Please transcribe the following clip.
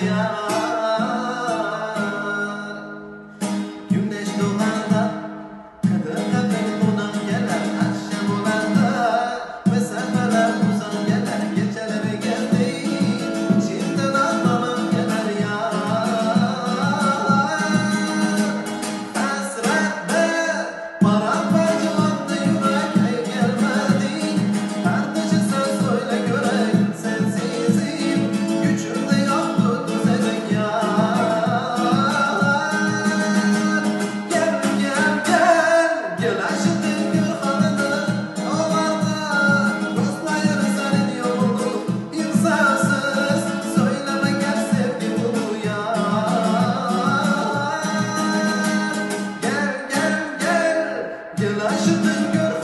yeah. to think